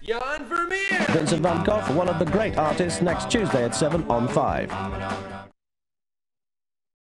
Jan Vermeer. Vincent van Gogh, one of the great artists, next Tuesday at 7 on 5.